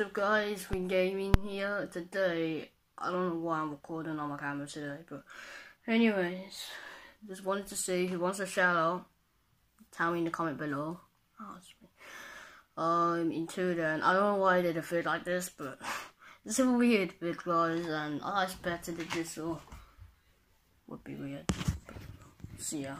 up guys, Wind Gaming here. Today, I don't know why I'm recording on my camera today, but anyways, just wanted to see who wants a shout out. Tell me in the comment below. Oh, um, into then, I don't know why I did a fit like this, but it's a weird bit guys, and I expected that this all would be weird. See ya.